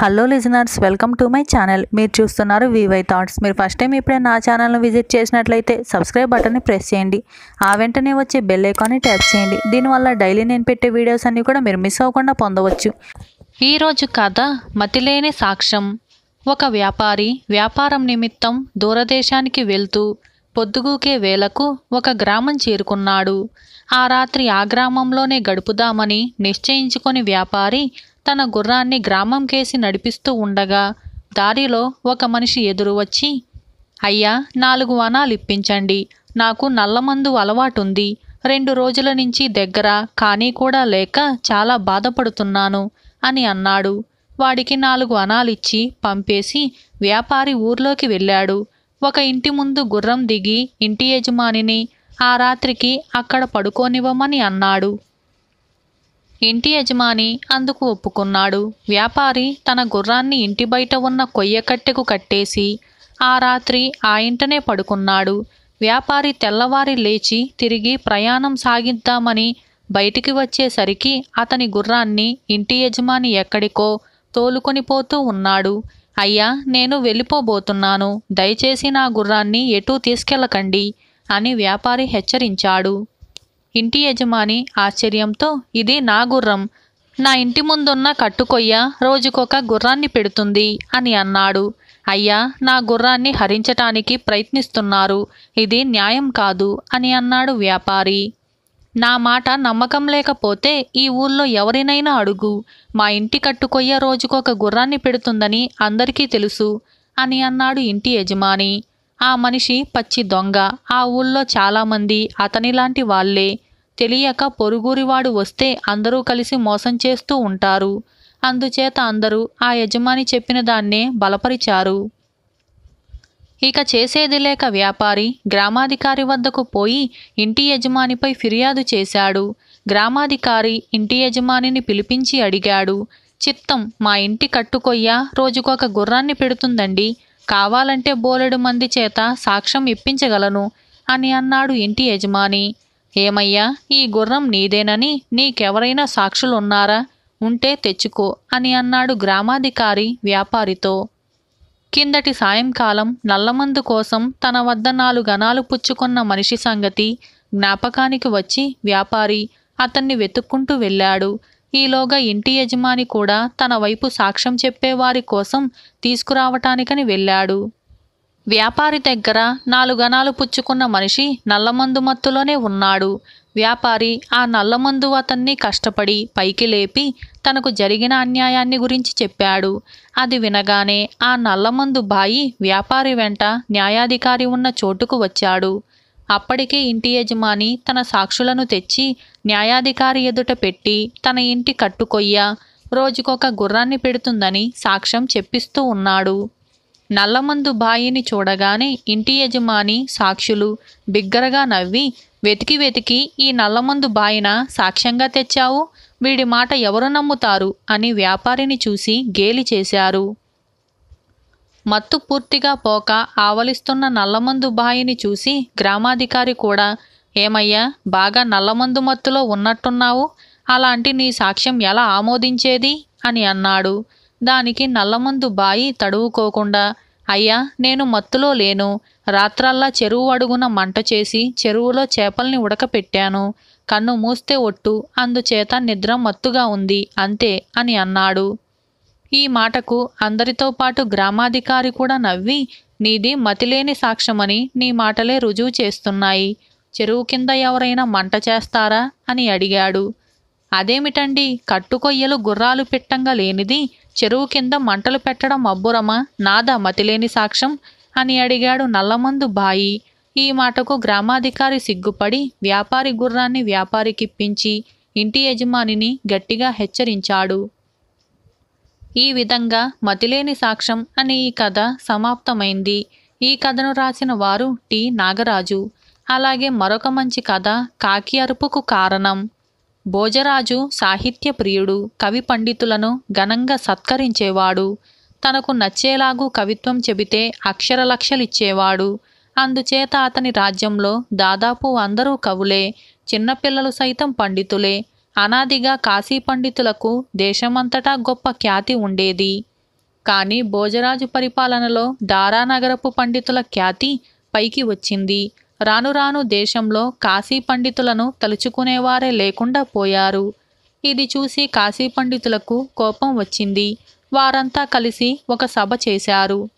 Hello listeners welcome to my channel మీరు చూస్తున్నారు VY thoughts మీరు ఫస్ట్ టైం ఇప్పుడే నా ఛానల్ను విజిట్ చేసినట్లయితే సబ్స్క్రైబ్ బటన్ని ప్రెస్ చేయండి. ఆ వెంటనే వచ్చే బెల్ ఐకాన్ని ట్యాప్ చేయండి. దీనివల్ల డైలీ నేను పెట్టే వీడియోస్ అన్నీ కూడా మీరు మిస్ అవ్వకుండా పొందవచ్చు. ఈరోజు కథ మతిలేని సాక్ష్యం. ఒక వ్యాపారి వ్యాపారం నిమిత్తం దూరదేశానికి వెళ్తూ పొద్దుగూకే వేలకు ఒక గ్రామం చేరుకున్నాడు. ఆ రాత్రి ఆ గ్రామంలోనే గడుపుదామని నిశ్చయించుకొని వ్యాపారి తన గుర్రాన్ని గ్రామం కేసి నడిపిస్తూ ఉండగా దారిలో ఒక మనిషి ఎదురు వచ్చి అయ్యా నాలుగు వనాలు ఇప్పించండి నాకు నల్లమందు అలవాటుంది. రెండు రోజుల నుంచి దగ్గర కానీ కూడా లేక చాలా బాధపడుతున్నాను అని అన్నాడు. వాడికి నాలుగు అనాలిచ్చి పంపేసి వ్యాపారి ఊర్లోకి వెళ్ళాడు. ఒక ఇంటి ముందు గుర్రం దిగి ఇంటి యజమానిని ఆ రాత్రికి అక్కడ పడుకోనివ్వమని అన్నాడు. ఇంటి యజమాని అందుకు ఒప్పుకున్నాడు. వ్యాపారి తన గుర్రాన్ని ఇంటి బయట ఉన్న కొయ్యకట్టెకు కట్టేసి ఆ రాత్రి ఆ ఇంటనే పడుకున్నాడు. వ్యాపారి తెల్లవారి లేచి తిరిగి ప్రయాణం సాగిద్దామని బయటికి వచ్చేసరికి అతని గుర్రాన్ని ఇంటి యజమాని ఎక్కడికో తోలుకొని పోతూ ఉన్నాడు. అయ్యా నేను వెళ్ళిపోబోతున్నాను. దయచేసి నా గుర్రాన్ని ఎటూ తీసుకెళ్ళకండి అని వ్యాపారి హెచ్చరించాడు. ఇంటి యజమాని ఆశ్చర్యంతో ఇది నా గుర్రం. నా ఇంటి ముందున్న కట్టుకొయ్య రోజుకొక గుర్రాన్ని పెడుతుంది అని అన్నాడు. అయ్యా నా గుర్రాన్ని హరించటానికి ప్రయత్నిస్తున్నారు. ఇది న్యాయం కాదు అని అన్నాడు వ్యాపారి. నా మాట నమ్మకం లేకపోతే ఈ ఊళ్ళో ఎవరినైనా అడుగు. మా ఇంటి కట్టుకొయ్య రోజుకొక గుర్రాన్ని పెడుతుందని అందరికీ తెలుసు అని అన్నాడు ఇంటి యజమాని. ఆ మనిషి పచ్చి దొంగ. ఆ ఊళ్ళో చాలామంది అతనిలాంటి వాళ్ళే తెలియక పొరుగురివాడు వస్తే అందరూ కలిసి మోసం చేస్తూ ఉంటారు. అందుచేత అందరూ ఆ యజమాని చెప్పిన దాన్నే బలపరిచారు. ఇక చేసేది లేక వ్యాపారి గ్రామాధికారి వద్దకు పోయి ఇంటి యజమానిపై ఫిర్యాదు చేశాడు. గ్రామాధికారి ఇంటి యజమానిని పిలిపించి అడిగాడు. చిత్తం మా ఇంటి కట్టుకొయ్య రోజుకొక గుర్రాన్ని పెడుతుందండి. కావాలంటే బోలెడు మంది చేత సాక్ష్యం ఇప్పించగలను అని అన్నాడు ఇంటి యజమాని. ఏమయ్యా ఈ గుర్రం నీదేనని నీకెవరైనా సాక్షులున్నారా? ఉంటే తెచ్చుకో అని అన్నాడు గ్రామాధికారి వ్యాపారితో. కిందటి సాయంకాలం నల్లమందు కోసం తన వద్ద నాలుగు గణాలు పుచ్చుకున్న మనిషి సంగతి జ్ఞాపకానికి వచ్చి వ్యాపారి అతన్ని వెతుక్కుంటూ వెళ్ళాడు. ఈలోగా ఇంటి యజమాని కూడా తన వైపు సాక్ష్యం చెప్పేవారి కోసం తీసుకురావటానికని వెళ్ళాడు. వ్యాపారి దగ్గర నాలుగనాలు పుచ్చుకున్న మనిషి నల్లమందు మత్తులోనే ఉన్నాడు. వ్యాపారి ఆ నల్లమందు అతన్ని కష్టపడి పైకి లేపి తనకు జరిగిన అన్యాయాన్ని గురించి చెప్పాడు. అది వినగానే ఆ నల్లమందు బాయి వ్యాపారి వెంట న్యాయాధికారి ఉన్న చోటుకు వచ్చాడు. అప్పటికే ఇంటి యజమాని తన సాక్షులను తెచ్చి న్యాయాధికారి ఎదుట పెట్టి తన ఇంటి కట్టుకొయ్య రోజుకొక గుర్రాన్ని పెడుతుందని సాక్ష్యం చెప్పిస్తూ ఉన్నాడు. నల్లమందు బాయిని చూడగానే ఇంటి యజమాని సాక్షులు బిగ్గరగా నవ్వి వెతికి వెతికి ఈ నల్లమందు బాయిన సాక్ష్యంగా తెచ్చావు? వీడి మాట ఎవరు నమ్ముతారు? అని వ్యాపారిని చూసి గేలి చేశారు. మత్తు పూర్తిగా పోక ఆవలిస్తున్న నల్లమందు బాయిని చూసి గ్రామాధికారి కూడా ఏమయ్యా బాగా నల్లమందు మత్తులో ఉన్నట్టున్నావు? అలాంటి నీ సాక్ష్యం ఎలా ఆమోదించేది? అని అన్నాడు. దానికి నల్లమందు బాయి తడువుకోకుండా అయ్యా నేను మత్తులో లేను. రాత్రల్లా చెరువు అడుగున మంట చేసి చెరువులో చేపల్ని ఉడకపెట్టాను. కన్ను మూస్తే ఒట్టు అందుచేత నిద్ర మత్తుగా ఉంది అంతే అని అన్నాడు. ఈ మాటకు అందరితో పాటు గ్రామాధికారి కూడా నవ్వి నీది మతిలేని సాక్ష్యమని నీ మాటలే రుజువు చేస్తున్నాయి. చెరువు కింద ఎవరైనా మంట చేస్తారా? అని అడిగాడు. అదేమిటండి? కట్టుకొయ్యలు గుర్రాలు పెట్టంగా లేనిది చెరువు కింద మంటలు పెట్టడం అబ్బురమా? నాదా మతిలేని సాక్ష్యం? అని అడిగాడు నల్లమందు బాయి. ఈ మాటకు గ్రామాధికారి సిగ్గుపడి వ్యాపారి గుర్రాన్ని వ్యాపారికిప్పించి ఇంటి యజమానిని గట్టిగా హెచ్చరించాడు. ఈ విధంగా మతిలేని సాక్ష్యం అనే ఈ కథ సమాప్తమైంది. ఈ కథను రాసిన వారు టి. నాగరాజు. అలాగే మరొక మంచి కథ కాకి అరుపుకు కారణం. భోజరాజు సాహిత్య ప్రియుడు కవి పండితులను ఘనంగా సత్కరించేవాడు. తనకు నచ్చేలాగు కవిత్వం చెబితే అక్షరలక్షలిచ్చేవాడు అందుచేత అతని రాజ్యంలో దాదాపు అందరూ కవులే చిన్నపిల్లలు సైతం పండితులే. అనాదిగా కాశీ పండితులకు దేశమంతటా గొప్ప ఖ్యాతి ఉండేది. కానీ భోజరాజు పరిపాలనలో దారానగరపు పండితుల ఖ్యాతి పైకి వచ్చింది. రాను రాను దేశంలో కాశీ పండితులను తలుచుకునేవారే లేకుండా పోయారు. ఇది చూసి కాశీ పండితులకు కోపం వచ్చింది. వారంతా కలిసి ఒక సభ చేశారు.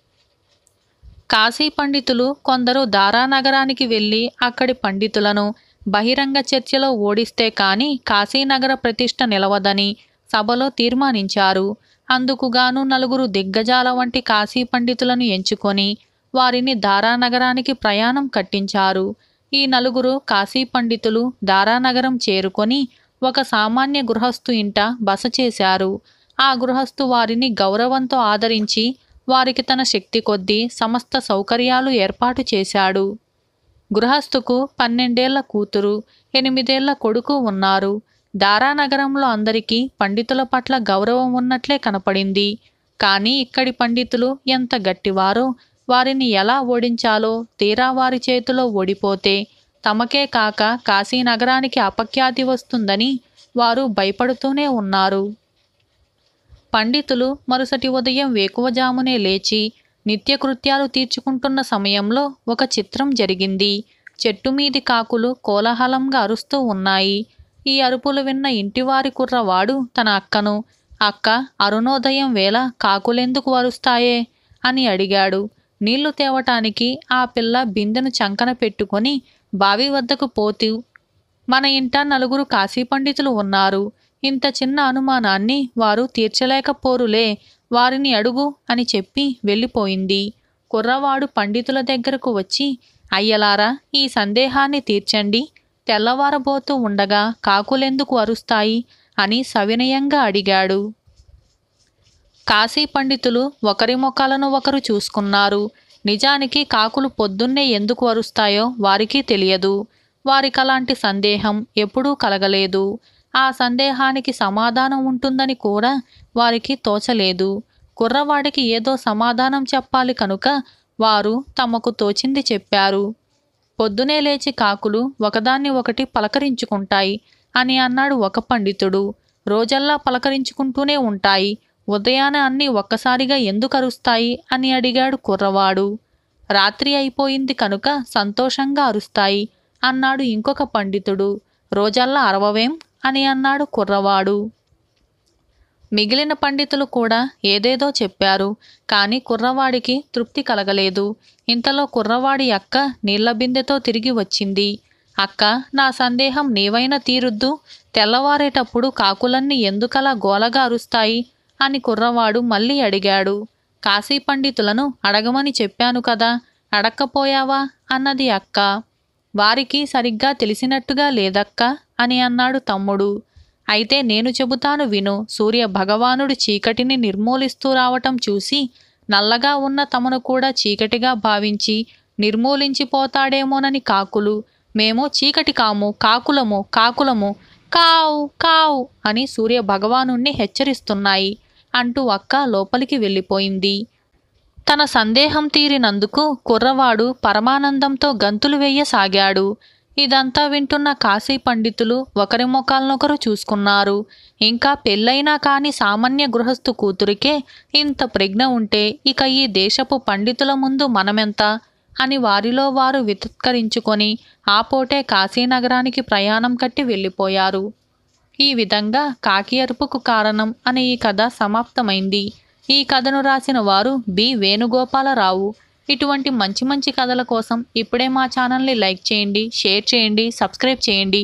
కాశీ పండితులు కొందరు దారానగరానికి వెళ్ళి అక్కడి పండితులను బహిరంగ చర్చలో ఓడిస్తే కాని కాశీనగర ప్రతిష్ట నిలవదని సభలో తీర్మానించారు. అందుకుగాను నలుగురు దిగ్గజాల వంటి కాశీ పండితులను ఎంచుకొని వారిని దారానగరానికి ప్రయాణం కట్టించారు. ఈ నలుగురు కాశీ పండితులు దారానగరం చేరుకొని ఒక సామాన్య గృహస్థు ఇంట బస చేశారు. ఆ గృహస్థు వారిని గౌరవంతో ఆదరించి వారికి తన శక్తి కొద్దీ సమస్త సౌకర్యాలు ఏర్పాటు చేశాడు. గృహస్థుకు పన్నెండేళ్ళ కూతురు ఎనిమిదేళ్ళ కొడుకు ఉన్నారు. దారానగరంలో అందరికీ పండితుల పట్ల గౌరవం ఉన్నట్లే కనపడింది. కానీ ఇక్కడి పండితులు ఎంత గట్టివారో వారిని ఎలా ఓడించాలో తీరా వారి చేతిలో ఓడిపోతే తమకే కాక కాశీనగరానికి అపఖ్యాతి వస్తుందని వారు భయపడుతూనే ఉన్నారు. పండితులు మరుసటి ఉదయం వేకువజామునే లేచి నిత్యకృత్యాలు తీర్చుకుంటున్న సమయంలో ఒక చిత్రం జరిగింది. చెట్టు మీది కాకులు కోలాహలంగా అరుస్తూ ఉన్నాయి. ఈ అరుపులు విన్న ఇంటివారి కుర్రవాడు తన అక్కను అక్క అరుణోదయం వేళ కాకులెందుకు అరుస్తాయే? అని అడిగాడు. నీళ్ళు తేవటానికి ఆ పిల్ల బిందెను చంకన పెట్టుకొని బావి వద్దకు పోతూ మన ఇంట నలుగురు కాశీ పండితులు ఉన్నారు. ఇంత చిన్న అనుమానాన్ని వారు తీర్చలేకపోరులే వారిని అడుగు అని చెప్పి వెళ్ళిపోయింది. కుర్రవాడు పండితుల దగ్గరకు వచ్చి అయ్యలారా ఈ సందేహాన్ని తీర్చండి. తెల్లవారబోతూ ఉండగా కాకులెందుకు అరుస్తాయి? అని సవినయంగా అడిగాడు. కాశీ పండితులు ఒకరి ముఖాలను ఒకరు చూసుకున్నారు. నిజానికి కాకులు పొద్దున్నే ఎందుకు అరుస్తాయో వారికి తెలియదు. వారికలాంటి సందేహం ఎప్పుడూ కలగలేదు. ఆ సందేహానికి సమాధానం ఉంటుందని కూడా వారికి తోచలేదు. కుర్రవాడికి ఏదో సమాధానం చెప్పాలి కనుక వారు తమకు తోచింది చెప్పారు. పొద్దునే లేచి కాకులు ఒకదాన్ని ఒకటి పలకరించుకుంటాయి అని అన్నాడు ఒక పండితుడు. రోజల్లా పలకరించుకుంటూనే ఉంటాయి. ఉదయాన అన్నీ ఒక్కసారిగా ఎందుకు అరుస్తాయి? అని అడిగాడు కుర్రవాడు. రాత్రి అయిపోయింది కనుక సంతోషంగా అరుస్తాయి అన్నాడు ఇంకొక పండితుడు. రోజల్లా అరవవేం? అని అన్నాడు కుర్రవాడు. మిగిలిన పండితులు కూడా ఏదేదో చెప్పారు కానీ కుర్రవాడికి తృప్తి కలగలేదు. ఇంతలో కుర్రవాడి అక్క నీళ్ళ బిందెతో తిరిగి వచ్చింది. అక్క నా సందేహం నీవైనా తీరుద్దు. తెల్లవారేటప్పుడు కాకులన్నీ ఎందుకలా గోలగా అరుస్తాయి? అని కుర్రవాడు మళ్ళీ అడిగాడు. కాశీ పండితులను అడగమని చెప్పాను కదా అడక్కపోయావా? అన్నది అక్క. వారికి సరిగ్గా తెలిసినట్టుగా లేదక్క అని అన్నాడు తమ్ముడు. అయితే నేను చెబుతాను విను సూర్య భగవానుడు చీకటిని నిర్మూలిస్తూ రావటం చూసి నల్లగా ఉన్న తమను కూడా చీకటిగా భావించి నిర్మూలించిపోతాడేమోనని కాకులు. మేము చీకటి కాము కాకులము కాకులము కావు కావు అని సూర్య భగవానుణ్ణి హెచ్చరిస్తున్నాయి. అంటూ అక్క లోపలికి వెళ్ళిపోయింది. తన సందేహం తీరినందుకు కుర్రవాడు పరమానందంతో గంతులు వేయసాగాడు. ఇదంతా వింటున్న కాశీ పండితులు ఒకరి ముఖాలనొకరు చూసుకున్నారు. ఇంకా పెళ్ళైనా కాని సామాన్య గృహస్థు కూతురికే ఇంత ప్రజ్ఞ ఉంటే ఇక ఈ దేశపు పండితుల ముందు మనమెంత? అని వారిలో వారు వితత్కరించుకొని ఆ పోటే కాశీనగరానికి ప్రయాణం కట్టి వెళ్ళిపోయారు. ఈ విధంగా కాకి అరుపుకు కారణం అనే ఈ కథ సమాప్తమైంది. ఈ కథను రాసిన వారు బి. వేణుగోపాలరావు. ఇటువంటి మంచి మంచి కథల కోసం ఇప్పుడే మా ఛానల్ని లైక్ చేయండి షేర్ చేయండి సబ్స్క్రైబ్ చేయండి.